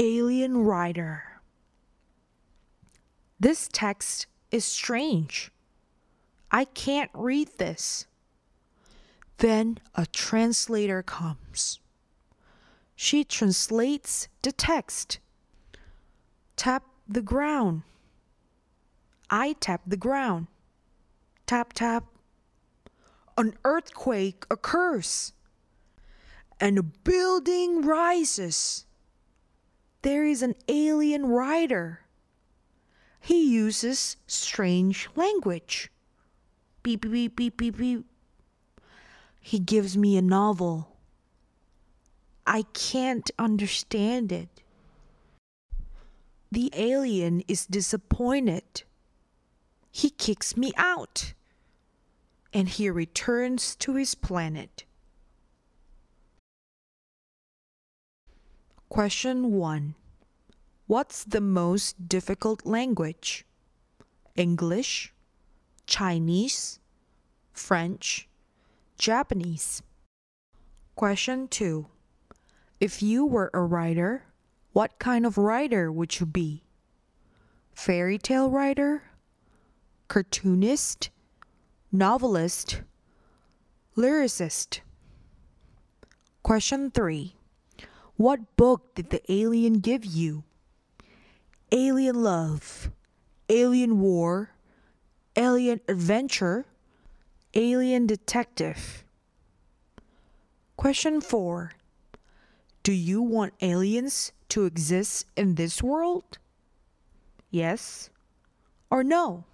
Alien Writer. This text is strange. I can't read this. Then a translator comes. She translates the text. Tap the ground. I tap the ground. Tap, tap. An earthquake occurs. And a building rises. There is an alien writer. He uses strange language. Beep, beep, beep, beep, beep. He gives me a novel. I can't understand it. The alien is disappointed. He kicks me out. And he returns to his planet. Question 1. What's the most difficult language? English, Chinese, French, Japanese. Question 2. If you were a writer, what kind of writer would you be? Fairy tale writer? Cartoonist? Novelist? Lyricist? Question 3. What book did the alien give you? Alien Love, Alien War, Alien Adventure, Alien Detective. Question 4. Do you want aliens to exist in this world? Yes or no?